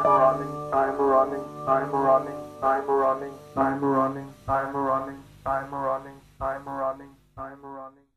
I'm running, I'm running, I'm running, I'm running, I'm running, I'm running, I'm running, I'm running, I'm running.